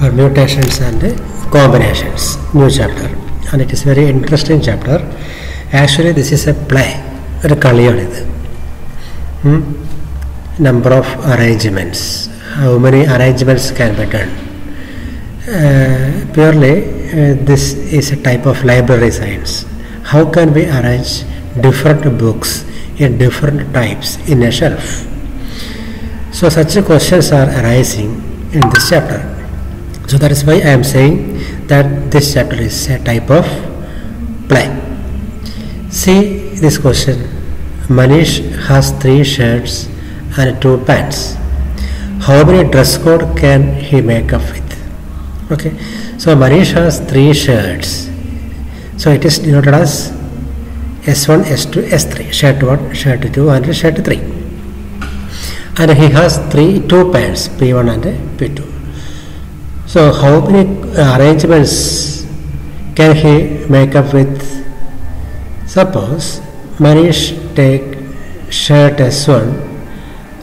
permutations and combinations new chapter and it is very interesting chapter actually this is a play ഒരു കളിയാണിത് number of arrangements how many arrangements can be done uh, purely uh, this is a type of library science how can we arrange different books in different types in a shelf so such questions are arising in this chapter so that is why I am saying that this chapter is a type of play. See this question. Manish has three shirts and two pants. How many dress code can he make up with? Okay. So Manish has three shirts. So it is denoted as S1, S2, S3. Shirt 1, shirt 2 and shirt 3. And he has three two pants, P1 and P2. So how many arrangements can he make up with? Suppose Manish take shirt S1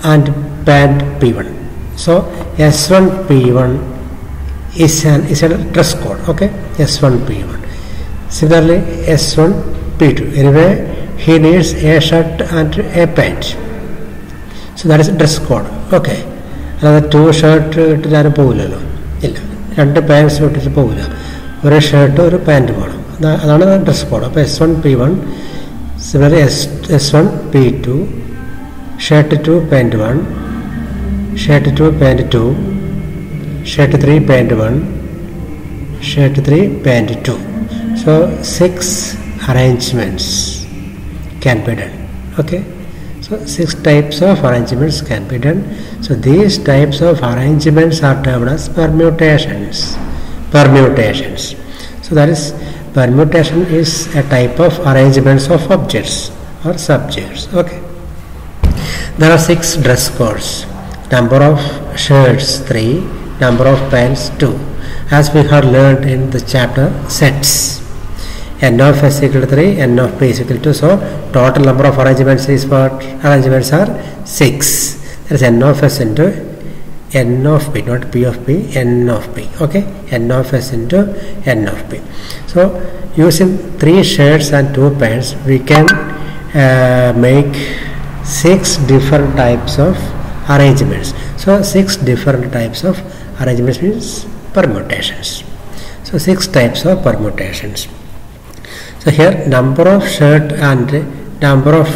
and pant P1. So S1 P1 is an is a dress code. Okay, S1 P1. Similarly, S1 P2. Anyway, he needs a shirt and a pant. So that is dress code. Okay. അല്ലാതെ two shirt ഇട്ടിട്ട് ആരും പോകില്ലല്ലോ ഇല്ല. രണ്ട് pants ഇട്ടിട്ട് പോകില്ല. ഒരു shirt ഒരു pant വേണം. അതാണ് ഡ്രസ് കോഡ് അപ്പോൾ S one P one similar S S one P two shirt two pant one shirt two pant two shirt three pant one shirt three pant two so six arrangements can be done okay So six types of arrangements can be done. So these types of arrangements are termed as permutations. Permutations. So that is permutation is a type of arrangements of objects or subjects. Okay. There are six dress codes. Number of shirts three, number of pants two. As we have learned in the chapter sets n of s equal to 3 n of p is equal to so total number of arrangements is what? Arrangements are 6 that is n of s into n of p not p of p n of p okay? N of s into n of p so using three shirts and two pants we can uh, make six different types of arrangements. So six different types of arrangements means permutations. So six types of permutations so here number of shirt and number of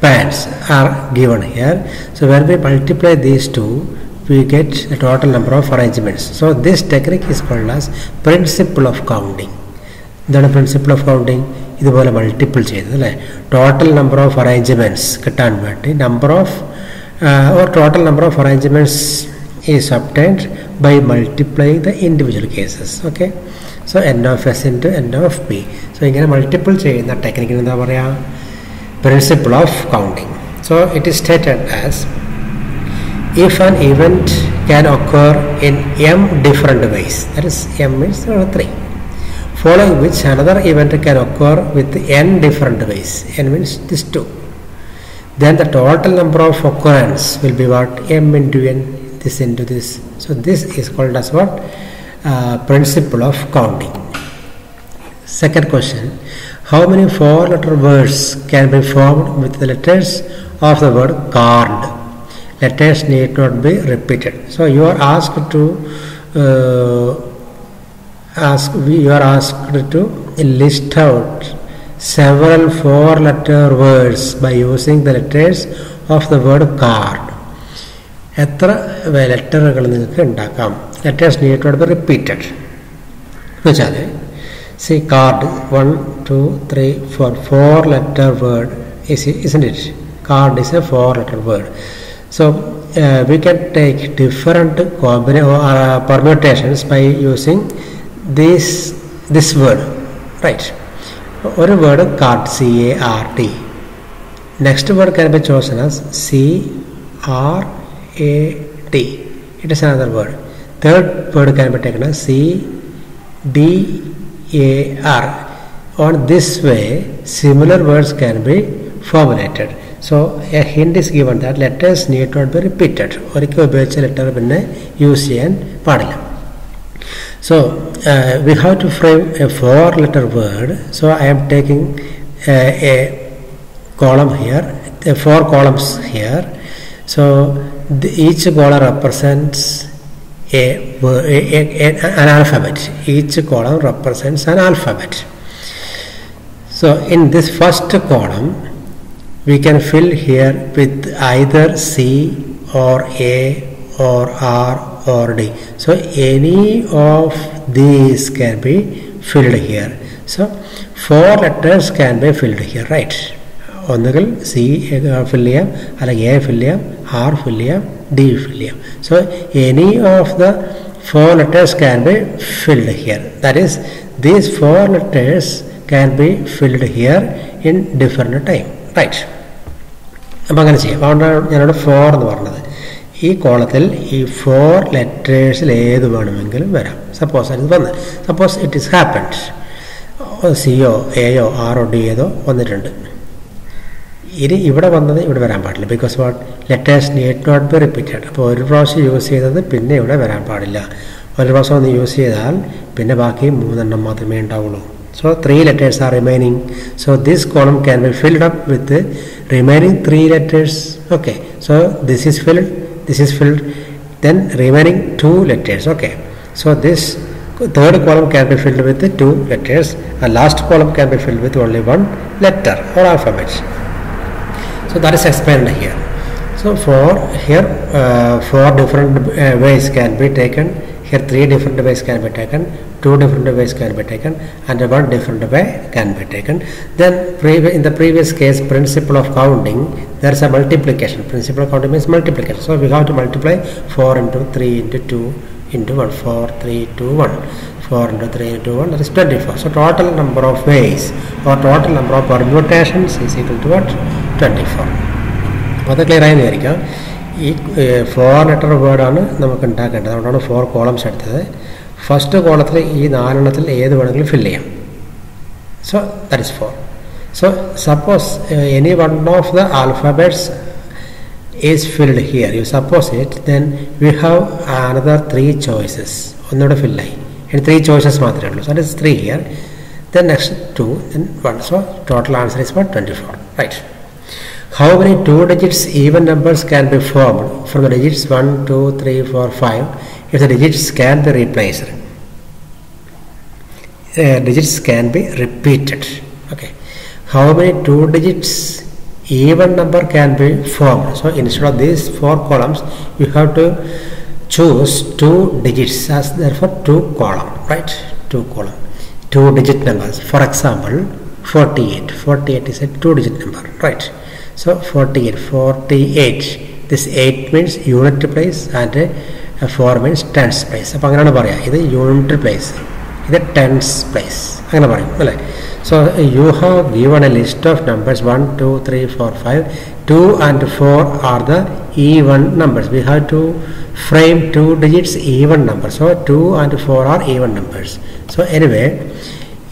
pants are given here. So when we multiply these two, we get the total number of arrangements. So this technique is called as principle of counting. എന്താണ് principle of counting ഇതുപോലെ multiple ചെയ്തത് അല്ലേ total number of arrangements കിട്ടാൻ വേണ്ടി number of or total number of arrangements is obtained by multiplying the individual cases okay so N of S into N of P so ഇങ്ങനെ multiple ചെയ്യുന്ന ടെക്നിക്കിന് എന്താ പറയുക principle of counting so it is stated as if an event can occur in m different ways that is m means 3 following which another event can occur with n different ways n means this 2 then the total number of occurrence will be what m into n this into this so this is called as what uh, principle of counting second question how many four letter words can be formed with the letters of the word card letters need not be repeated so you are asked to uh, ask you are asked to list out several four letter words by using the letters of the word card എത്ര ലെറ്ററുകൾ നിങ്ങൾക്ക് ഉണ്ടാക്കാം letters need not be repeated എന്ന് വെച്ചാൽ C card one two three four four letter word is isn't it card is A four letter word So uh, we can take different combina- uh, permutations by using this this word, right? ഒരു word card C A R T next word can be chosen as C R A T it is another word third word can be taken as c d a r on this way similar words can be formulated so a hint is given that letters need not be repeated ഒരിക്കൽ ഉപയോഗിച്ച letter പിന്നെ use ചെയ്യാൻ പാടില്ല So uh, we have to frame a four letter word. So I am taking uh, a column here, uh, four columns here. So a, wo- a, a- a- an alphabet. Each column represents an alphabet. So in this first column, we can fill here with either C or A or R or D. So any of these can be filled here. So four letters can be filled here, right? ഒന്നുകിൽ C fill ചെയ്യാം അല്ലെങ്കിൽ A ഫിൽ ചെയ്യാം R full here, D full here. So any of the four letters can be filled here. That is, these four letters can be filled here in different time. Right. അപ്പം അങ്ങനെ ചെയ്യാം അതുകൊണ്ടാണ് ഞാനവിടെ four എന്ന് പറഞ്ഞത് ഈ കോളത്തിൽ ഈ ഫോർ ലെറ്റേഴ്സിൽ ഏത് വേണമെങ്കിലും വരാം സപ്പോസ് അത് വന്ന് സപ്പോസ് ഇറ്റ് ഇസ് ഹാപ്പൻഡ് സിയോ എയോ ആറോ ഡി ഏതോ വന്നിട്ടുണ്ട് ഇനി ഇവിടെ വന്നത് ഇവിടെ വരാൻ പാടില്ല. Because what letters need not be repeated അപ്പോൾ ഒരു പ്രാവശ്യം യൂസ് ചെയ്തത് പിന്നെ ഇവിടെ വരാൻ പാടില്ല. ഒരു പ്രാവശ്യം ഒന്ന് യൂസ് ചെയ്താൽ പിന്നെ ബാക്കി മൂന്നെണ്ണം മാത്രമേ ഉണ്ടാവുള്ളൂ. So three letters are remaining so this column can be filled up with remaining three letters okay so this is filled this is filled then remaining two letters okay so this third column can be filled with two letters and last column can be filled with only one letter or alphabet. So that is explained here. So for here uh, four different uh, ways can be taken. Here three different ways can be taken two different ways can be taken and one different way can be taken. Then in the previous case principle of counting there is a multiplication. Principle of counting means multiplication. So we have to multiply 4 into 3 into 2 into 1 4 3 2 1 4 into 3 into 1 that is 24 so total number of ways or total number of permutations is equal to what 24 അപ്പോൾ അത് clear ആയി വിചാരിക്കാം ഈ four letter വേർഡാണ് നമുക്ക് ഉണ്ടാക്കേണ്ടത് അതുകൊണ്ടാണ് four columns എടുത്തത് ഫസ്റ്റ് കോളത്തിൽ ഈ നാലെണ്ണത്തിൽ ഏത് വേണമെങ്കിലും ഫില്ല് ചെയ്യാം so that is four so suppose any one of the alphabets is filled here you suppose it then we have another three choices ഒന്നുകൂടെ ഫില്ലായി ഇനി ത്രീ ചോയ്സസ് മാത്രമേ ഉള്ളൂ so is three here then next two then one so total answer is what twenty four right how many to digits even numbers can be formed from the digits one two three four five if the digits can be replaced digits can be repeated okay how many two digits even number can be formed so instead of these four columns you have to choose two digits as therefore two column right two column two digit numbers for example 48 48 is a two digit number right so 48 48 this 8 means unit place and uh, 4 means tens place അപ്പോൾ അങ്ങനെയാണ് പറയുക ഇത് unit place ഇത് tense place അങ്ങനെ പറയും അല്ലേ so you have given a list of numbers one two three four five two and four are the even numbers we have to frame to digits even number so two and four R even numbers so anyway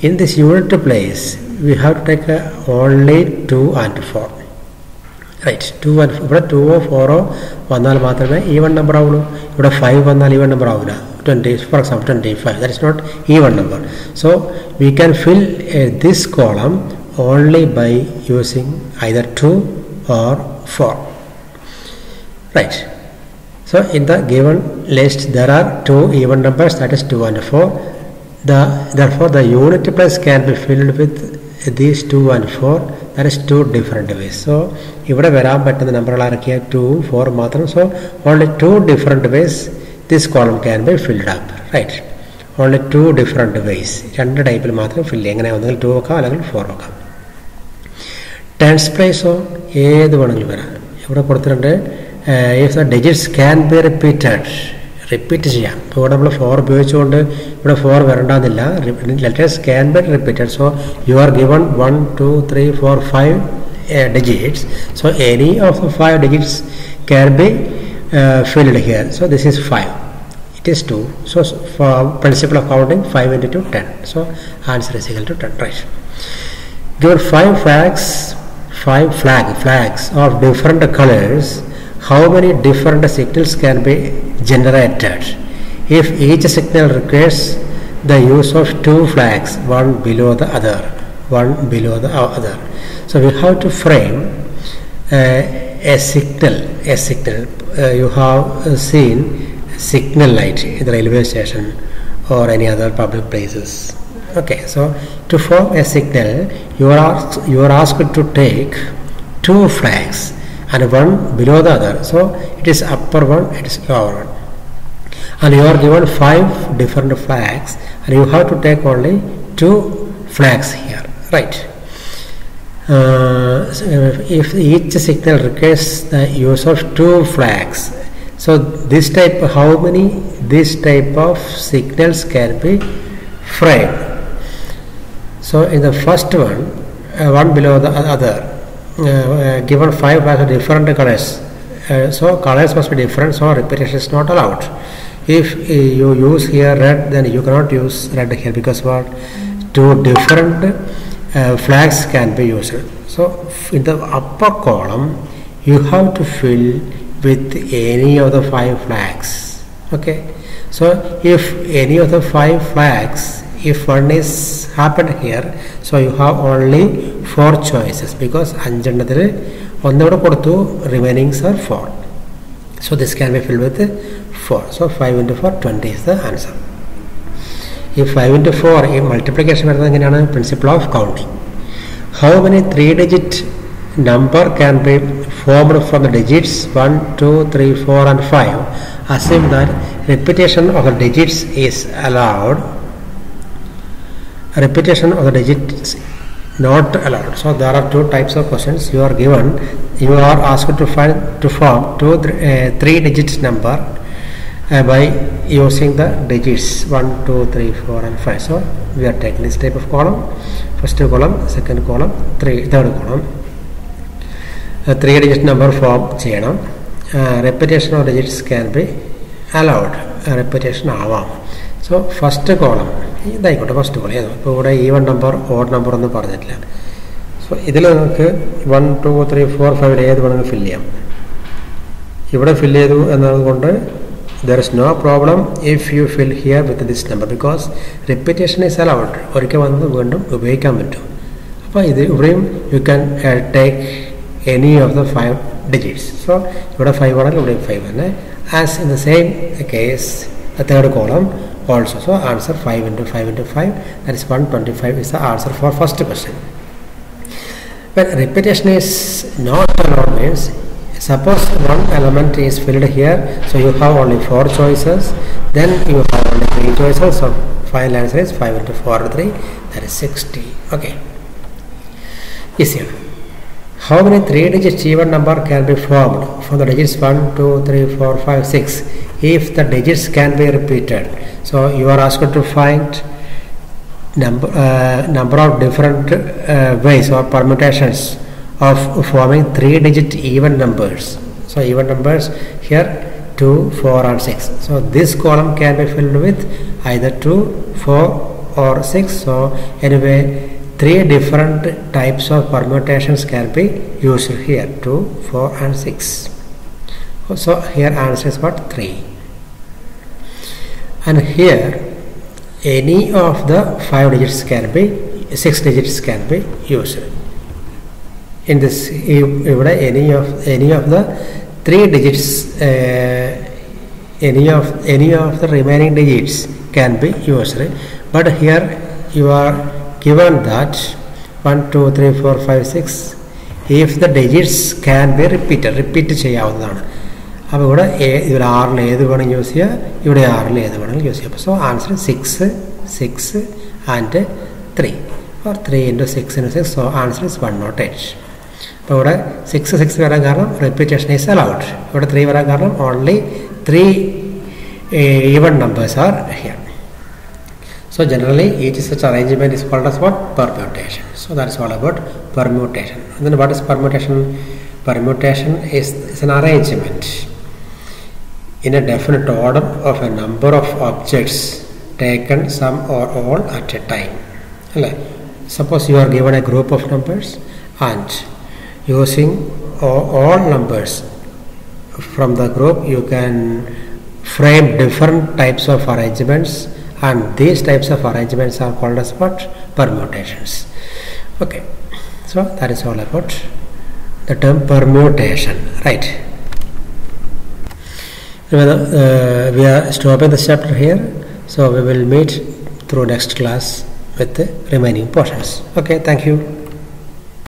in this unit place we have to take only two and four right two and ഇവിടെ ടുവോ ഫോറോ വന്നാൽ മാത്രമേ even number ആവുള്ളൂ ഇവിടെ five വന്നാൽ even number ആവില്ല 20 for example 25 that is not even number so we can fill uh, this column only by using either 2 or 4 right so in the given list there are two even numbers that is 2 and 4 the therefore the unit place can be filled with these 2 and 4 that is two different ways so ഇവിടെ വരാൻ പറ്റുന്ന നമ്പറുകൾ ആരൊക്കെയാ ടൂവും ഫോറും മാത്രം so only to different ways this column can be filled up right only to different ways രണ്ട് ടൈപ്പിൽ മാത്രം ഫില്ല് ചെയ്യാം എങ്ങനെ ഒന്നുകിൽ ടു വെക്കാം അല്ലെങ്കിൽ ഫോർ വെക്കാം tens പ്ലേസോ ഏത് വേണമെങ്കിലും വരാം ഇവിടെ കൊടുത്തിട്ടുണ്ട് if the digits can be repeated repeat ചെയ്യാം ഇപ്പോൾ ഇവിടെ നമ്മൾ ഫോർ ഉപയോഗിച്ചുകൊണ്ട് ഇവിടെ four വരണ്ടെന്നില്ല letters can be repeated so you are given one two three four five digits so any of the five digits can be filled here so this is five 5. It is 2. So for of counting 5 into 2 10. So answer is equal to 10. Right. Facts 5 flags, 5 flag flags of different colors, how many different signals can be generated? if each signal requires the use of two flags one below the other one below the other. So we have to frame uh, a signal a signal. Uh, you have seen signal light in the railway station or any other public places okay so to form a signal you are asked, you are asked to take two flags and one below the other. So it is upper one it is lower one. And you are given five different flags and you have to take only two flags here right? Uh, so if each signal requires the use of two flags so this type how many this type of signals can be framed so in the first one uh, one below the other uh, uh, given five of different colors uh, so colors must be different so repetition is not allowed. If uh, you use here red then you cannot use red here because what? Two different flags can be used. So in the upper column you have to fill with any of the five flags. Okay? So if any of the five flags if one is happened here so you have only four choices because അഞ്ചെണ്ണത്തിൽ ഒന്നുകൂടെ കൊടുത്തു remainings R four so this can be filled with 4 so 5 into 4 20 is the answer if 5 into 4 ഈ multiplication വരുന്നത് എങ്ങനെയാണ് principle of counting how many three digit number can be formed from the digits 1 2 3 4 and 5 assume that repetition of the digits is allowed repetition of the digits not allowed so there are two types of questions you are given you are asked to find to form two uh, three digit number uh, by using the digits 1 2 3 4 and 5 so we are taking this type of column first column second column three third column three digit number form ചെയ്യണം repetition of digits can be allowed repetition ആവാം so first column ഇതായിക്കോട്ടെ first column ഏതോ? ഇപ്പോൾ ഇവിടെ even number odd number ഒന്നും പറഞ്ഞിട്ടില്ല. So ഇതിൽ നിങ്ങൾക്ക് one two three four five ഏത് വേണമെങ്കിൽ ഫില്ല് ചെയ്യാം. ഇവിടെ ഫില്ല് ചെയ്തു എന്നതുകൊണ്ട് there is no problem if you fill here with this number because repetition is allowed ഒരിക്കൽ വന്ന് വീണ്ടും ഉപയോഗിക്കാൻ പറ്റും. അപ്പോൾ ഇത് ഇവിടെയും you can take any of the five digits so ഇവിടെ ഫൈവ് ആണെങ്കിൽ ഇവിടെ ഫൈവ് തന്നെ. As in the same case third column also. So answer 5 into 5 into 5 that is 125 is the answer for first question. When repetition is not allowed means suppose one element is filled here so you have only four choices then you have only three choices. So final answer is 5 into 4 3 that is 60 okay. Easier how many three digit even number can be formed from the digits 1 2 3 4 5 6 if the digits can be repeated so you are asked to find number uh, number of different uh, ways or permutations of forming three digit even numbers. So even numbers here 2 4 and 6 so this column can be filled with either 2 4 or 6 so anyway three different types of permutations can be used here 2 4 and 6 so here answer is what 3 and here any of the five digits can be six digits can be used in this ഇവിടെ any of any of the three digits uh, any of any of the remaining digits can be used but here you are given that 1 2 3 4 5 6 if the digits can be repeated repeat ചെയ്യാവുന്നതാണ് അപ്പോൾ ഇവിടെ ഇവിടെ ആറിൽ ഏത് വേണമെങ്കിൽ use ചെയ്യുക ഇവിടെ ആറിൽ ഏത് വേണമെങ്കിൽ യൂസ് ചെയ്യുക so answer six six and three or three into six into six so answer is one not eight അപ്പോൾ ഇവിടെ സിക്സ് സിക്സ് വരാൻ കാരണം റിപ്പീറ്റേഷൻ ഈസ് അലൗഡ് ഇവിടെ ത്രീ വരാൻ കാരണം only three even numbers are here So generally each such arrangement is called as what? Permutation. So that is all about permutation. And then what is permutation? Permutation is, is in a definite order of a number of objects taken some or all at a time. Suppose you are given a group of numbers and using all, numbers from the group you can frame different types of arrangements and these types of arrangements are called as what? Permutations. Okay. So that is all about the term permutation right Uh, we are stopping the chapter here so we will meet through next class with the remaining portions. Okay thank you